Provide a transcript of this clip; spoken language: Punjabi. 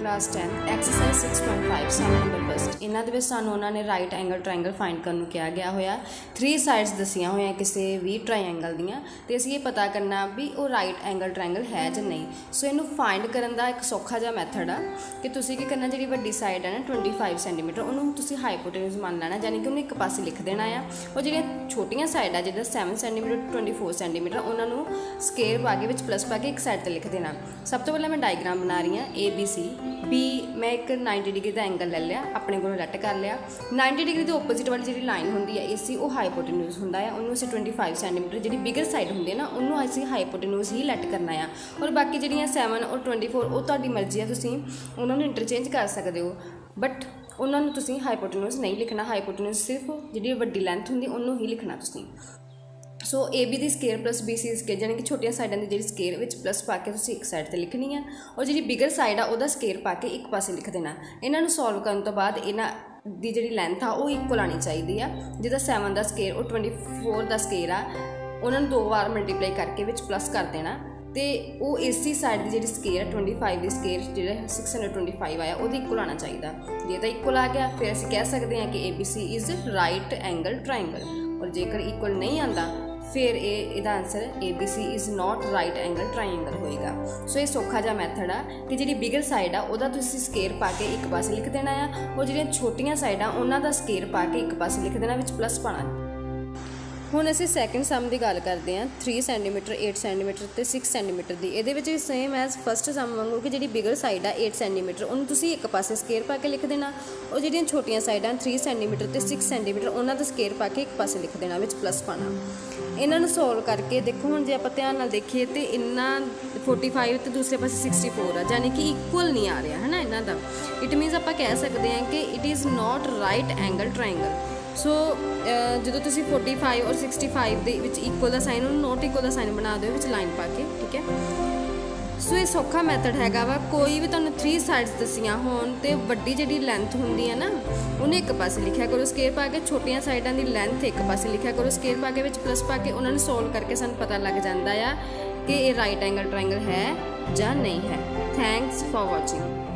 Class 10 exercise 6.5 sum number first ਇਹਨਾਂ ਦੇ ਵਿੱਚ ਸਾਨੂੰ ਉਹਨਾਂ ਨੇ ਰਾਈਟ ਐਂਗਲ ਟ੍ਰਾਇੰਗਲ ਫਾਈਂਡ ਕਰਨ ਨੂੰ ਕਿਹਾ ਗਿਆ ਹੋਇਆ। ਥਰੀ ਸਾਈਡਸ ਦਸੀਆਂ ਹੋਈਆਂ ਕਿਸੇ ਵੀ ਟ੍ਰਾਇੰਗਲ ਦੀਆਂ ਤੇ ਅਸੀਂ ਇਹ ਪਤਾ ਕਰਨਾ ਵੀ ਉਹ ਰਾਈਟ ਐਂਗਲ ਟ੍ਰਾਇੰਗਲ ਹੈ ਜਾਂ ਨਹੀਂ। ਸੋ ਇਹਨੂੰ ਫਾਈਂਡ ਕਰਨ ਦਾ ਇੱਕ ਸੌਖਾ ਜਿਹਾ ਮੈਥਡ ਆ ਕਿ ਤੁਸੀਂ ਕੀ ਕਰਨਾ, ਜਿਹੜੀ ਵੱਡੀ ਸਾਈਡ ਹੈ ਨਾ 25 ਸੈਂਟੀਮੀਟਰ ਉਹਨੂੰ ਤੁਸੀਂ ਹਾਈਪੋਟੇਨਸ ਮੰਨ ਲੈਣਾ, ਯਾਨੀ ਕਿ ਉਹਨੂੰ ਇੱਕ ਪਾਸੇ ਲਿਖ ਦੇਣਾ ਆ। ਉਹ ਜਿਹੜੀਆਂ ਛੋਟੀਆਂ ਸਾਈਡ ਆ ਜਿਹੜਾ 7 ਸੈਂਟੀਮੀਟਰ 24 ਸੈਂਟੀਮੀਟਰ ਉਹਨਾਂ ਨੂੰ ਸਕੇਅਰ ਪਾ ਕੇ ਵਿੱਚ ਪਲੱਸ ਪਾ ਕੇ ਇੱਕ ਸਾਈਡ ਤੇ ਲਿਖ ਦੇਣਾ। ਸਭ ਤੋਂ ਪਹਿਲਾਂ ਮੈਂ ਡਾਇਗ੍ਰਾਮ ਬਣਾ ਰਹੀ ਹਾਂ ਏ ਵੀ ਮੈਂ ਇੱਕ 90 ਡਿਗਰੀ ਦਾ ਐਂਗਲ ਲੈ ਲਿਆ, ਆਪਣੇ ਕੋਲੋਂ ਰੱਟ ਕਰ ਲਿਆ। 90 ਡਿਗਰੀ ਦੇ ਆਪੋਜ਼ਿਟ ਵਾਲੀ ਜਿਹੜੀ ਲਾਈਨ ਹੁੰਦੀ ਹੈ ਏਸੀ ਉਹ ਹਾਈਪੋਟੇਨਸ ਹੁੰਦਾ ਹੈ। ਉਹਨੂੰ ਅਸੀਂ 25 ਸੈਂਟੀਮੀਟਰ ਜਿਹੜੀ ਬਿਗਰ ਸਾਈਡ ਹੁੰਦੀ ਹੈ ਨਾ, ਉਹਨੂੰ ਅਸੀਂ ਹਾਈਪੋਟੇਨਸ ਹੀ ਲੈਟ ਕਰਨਾ ਆ ਔਰ ਬਾਕੀ ਜਿਹੜੀਆਂ 7 ਔਰ 24 ਉਹ ਤੁਹਾਡੀ ਮਰਜ਼ੀ ਹੈ, ਤੁਸੀਂ ਉਹਨਾਂ ਨੂੰ ਇੰਟਰਚੇਂਜ ਕਰ ਸਕਦੇ ਹੋ। ਬਟ ਉਹਨਾਂ ਨੂੰ ਤੁਸੀਂ ਹਾਈਪੋਟੇਨਸ ਨਹੀਂ ਲਿਖਣਾ ਹਾਈਪੋਟੇਨਸ ਸਿਰਫ ਜਿਹੜੀ ਵੱਡੀ ਲੈਂਥ ਹੁੰਦੀ, ਉਹਨੂੰ ਹੀ ਲਿਖਣਾ ਤੁਸੀਂ। So A B the square plus B C square ਯਾਨੀ ਕਿ ਛੋਟੀਆਂ ਸਾਈਡਾਂ ਦੀ ਜਿਹੜੀ ਸਕੇਅਰ ਵਿੱਚ ਪਲੱਸ ਪਾ ਕੇ ਤੁਸੀਂ ਇੱਕ ਸਾਈਡ ਤੇ ਲਿਖਣੀ ਹੈ ਔਰ ਜਿਹੜੀ ਬਿਗਰ ਸਾਈਡ ਆ ਉਹਦਾ ਸਕੇਅਰ ਪਾ ਕੇ ਇੱਕ ਪਾਸੇ ਲਿਖ ਦੇਣਾ। ਇਹਨਾਂ ਨੂੰ ਸੋਲਵ ਕਰਨ ਤੋਂ ਬਾਅਦ ਇਹਨਾਂ ਦੀ ਜਿਹੜੀ ਲੈਂਥ ਆ ਉਹ ਇਕੁਅਲ ਆਣੀ ਚਾਹੀਦੀ ਆ। ਜਿਹਦਾ 7 ਦਾ ਸਕੇਅਰ ਉਹ 24 ਦਾ ਸਕੇਅਰ ਆ, ਉਹਨਾਂ ਨੂੰ ਦੋ ਵਾਰ ਮਲਟੀਪਲਾਈ ਕਰਕੇ ਵਿੱਚ ਪਲੱਸ ਕਰ ਦੇਣਾ। ਤੇ ਉਹ ਏਸੀ ਸਾਈਡ ਦੀ ਜਿਹੜੀ ਸਕੇਅਰ 25 ਦੀ ਸਕੇਅਰ ਜਿਹੜਾ 625 ਆਇਆ, ਉਹਦੀ ਇਕੁਅਲ ਆਣਾ ਚਾਹੀਦਾ। ਜੇ ਤਾਂ ਇਕੁਅਲ ਆ ਗਿਆ, ਫਿਰ ਅਸੀਂ ਕਹਿ ਸਕਦੇ ਹਾਂ ਕਿ ABC is right angle triangle ਔਰ ਜੇਕਰ ਇਕੁਅਲ ਨਹੀਂ ਆਂਦਾ ਫਿਰ ਇਹ, ਇਹਦਾ answer ABC is not right angle triangle ਹੋਏਗਾ। ਸੋ ਇਹ ਸੌਖਾ ਜਿਹਾ ਮੈਥਡ ਆ। ਕਿ ਜਿਹੜੀ ਬਿਗਰ ਸਾਈਡ ਆ, ਉਹਦਾ ਤੁਸੀਂ ਸਕੇਅਰ ਪਾ ਕੇ ਇੱਕ ਪਾਸੇ ਲਿਖ ਦੇਣਾ ਆ। ਉਹ ਜਿਹੜੀਆਂ ਛੋਟੀਆਂ ਸਾਈਡਾਂ ਉਹਨਾਂ ਦਾ ਸਕੇਅਰ ਪਾ ਕੇ ਇੱਕ ਪਾਸੇ ਲਿਖ ਦੇਣਾ, ਵਿੱਚ ਪਲੱਸ ਪਾਣਾ ਹੁਣ ਅਸੀਂ ਸੈਕੰਡ ਸਮ ਦੀ ਗੱਲ ਕਰਦੇ ਹਾਂ 3 ਸੈਂਟੀਮੀਟਰ 8 ਸੈਂਟੀਮੀਟਰ ਤੇ 6 ਸੈਂਟੀਮੀਟਰ ਦੀ। ਇਹਦੇ ਵਿੱਚ ਵੀ ਸੇਮ ਐਸ ਫਸਟ ਸਮ ਵਾਂਗੂ ਕਿ ਜਿਹੜੀ ਬਿਗਰ ਸਾਈਡ ਆ 8 ਸੈਂਟੀਮੀਟਰ ਉਹਨੂੰ ਤੁਸੀਂ ਇੱਕ ਪਾਸੇ ਸਕੇਅਰ ਪਾ ਕੇ ਲਿਖ ਦੇਣਾ। ਉਹ ਜਿਹੜੀਆਂ ਛੋਟੀਆਂ ਸਾਈਡਾਂ 3 ਸੈਂਟੀਮੀਟਰ ਤੇ 6 ਸੈਂਟੀਮੀਟਰ ਉਹਨਾਂ ਦਾ ਸਕੇਅਰ ਪਾ ਕੇ ਇੱਕ ਪਾਸੇ ਲਿਖ ਦੇਣਾ, ਵਿੱਚ ਪਲੱਸ ਪਾਣਾ ਇਹਨਾਂ ਨੂੰ ਸੋਲਵ ਕਰਕੇ ਦੇਖੋ, ਹੁਣ ਜੇ ਆਪਾਂ ਧਿਆਨ ਨਾਲ ਦੇਖੀਏ ਤੇ ਇੰਨਾ 45 ਤੇ ਦੂਸਰੇ ਪਾਸੇ 64 ਆ ਯਾਨੀ ਕਿ ਇਕੁਅਲ ਨਹੀਂ ਆ ਰਿਹਾ ਹੈ ਨਾ ਇਹਨਾਂ ਦਾ। ਇਟ ਮੀਨਸ ਆਪਾਂ ਕਹਿ ਸਕਦੇ ਹਾਂ ਕਿ it is not right angle triangle so uh, ਜਦੋਂ ਤੁਸੀਂ 45 ਔਰ 65 ਦੇ ਵਿੱਚ ਇਕੁਅਲ ਦਾ ਸਾਈਨ ਉਹਨੂੰ ਨੋਟ ਇਕੁਅਲ ਦਾ ਸਾਈਨ ਬਣਾ ਦਿਓ, ਵਿੱਚ ਲਾਈਨ ਪਾ ਕੇ, ਠੀਕ ਹੈ? ਸੋ ਇਹ ਸੌਖਾ ਮੈਥਡ ਹੈਗਾ ਵਾ। ਕੋਈ ਵੀ ਤੁਹਾਨੂੰ 3 ਸਾਈਡਸ ਦਸੀਆਂ ਹੋਣ ਤੇ ਵੱਡੀ ਜਿਹੜੀ ਲੈਂਥ ਹੁੰਦੀ ਹੈ ਨਾ, ਉਹਨੇ ਇੱਕ ਪਾਸੇ ਲਿਖਿਆ ਕਰੋ। ਸਕੇਅਰ ਪਾ ਕੇ ਛੋਟੀਆਂ ਸਾਈਡਾਂ ਦੀ ਲੈਂਥ ਇੱਕ ਪਾਸੇ ਲਿਖਿਆ ਕਰੋ। ਸਕੇਅਰ ਪਾ ਕੇ ਵਿੱਚ ਪਲੱਸ ਪਾ ਕੇ ਉਹਨਾਂ ਨੂੰ ਸੋਲਵ ਕਰਕੇ ਸਾਨੂੰ ਪਤਾ ਲੱਗ ਜਾਂਦਾ ਆ ਕਿ ਇਹ ਰਾਈਟ ਐਂਗਲ ਟ੍ਰਾਇੰਗਲ ਹੈ ਜਾਂ ਨਹੀਂ ਹੈ। Thanks for watching